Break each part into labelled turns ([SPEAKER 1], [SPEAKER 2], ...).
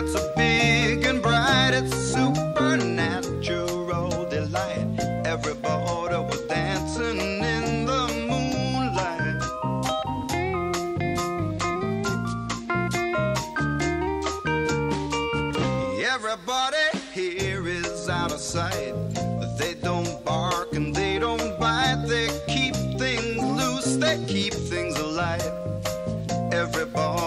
[SPEAKER 1] gets so big and bright, it's supernatural delight. Every border was dancing in the moonlight. Everybody here is out of sight. They don't bark and they don't bite. They keep things loose, they keep things alive. Everybody.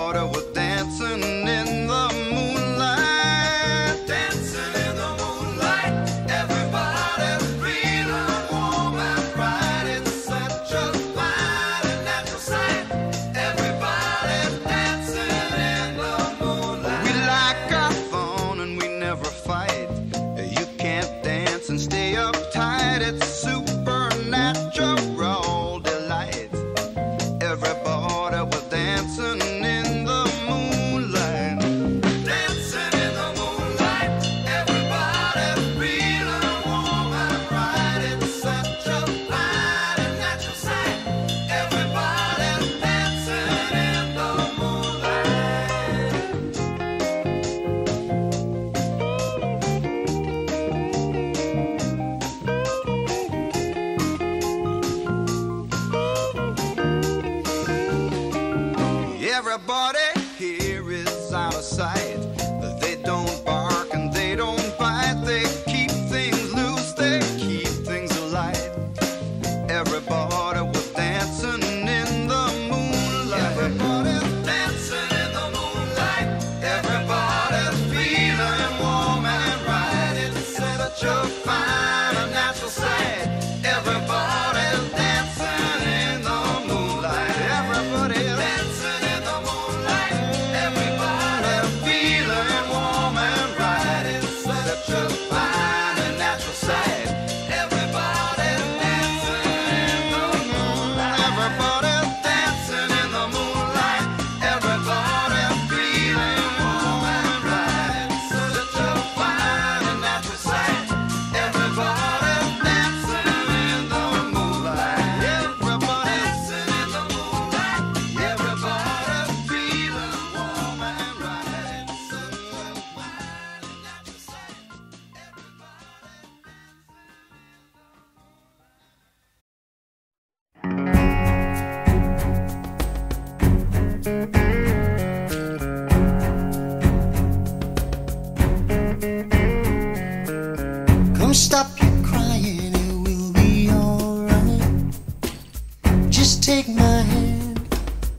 [SPEAKER 2] Take my hand,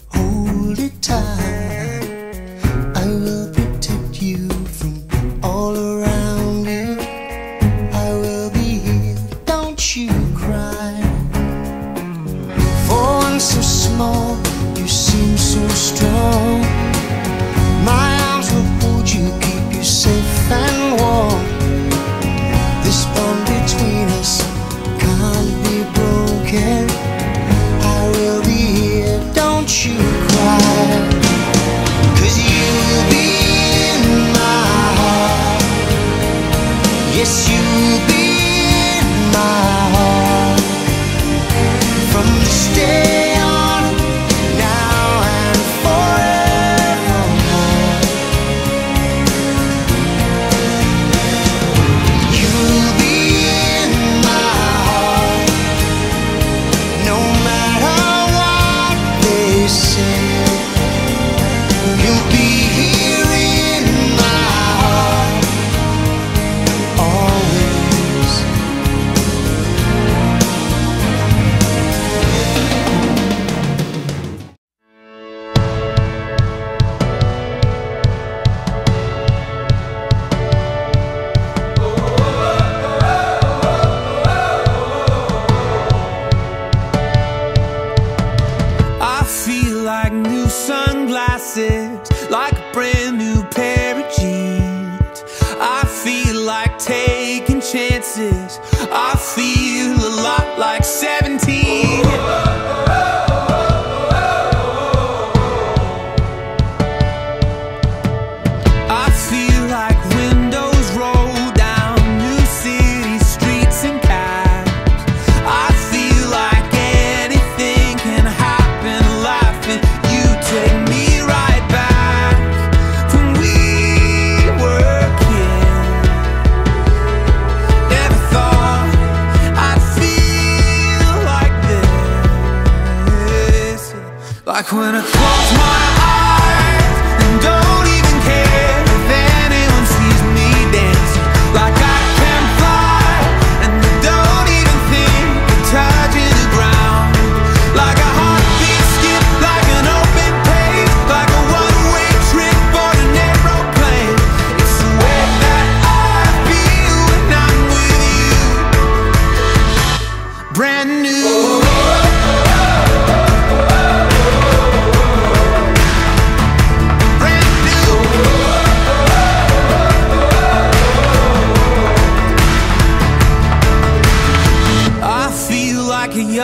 [SPEAKER 2] hold it tight. I will protect you from all around you. I will be here, don't you cry. For I'm so small, you seem so strong. you.
[SPEAKER 3] chances. I feel. Like when I close my eyes and don't even care if anyone sees me dancing. Like I can fly and don't even think of touching the ground. Like a heartbeat skip, like an open page, like a one-way trip on an aeroplane. It's the way that I feel when I'm with you. Brand new.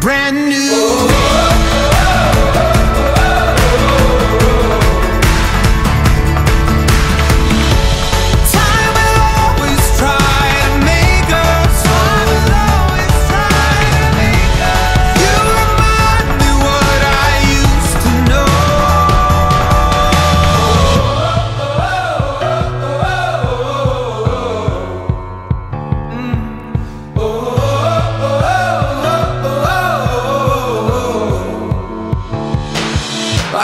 [SPEAKER 3] Brand new.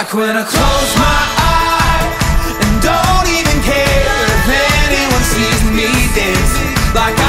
[SPEAKER 3] Like when I close my eyes and don't even care if anyone sees me dancing. Like I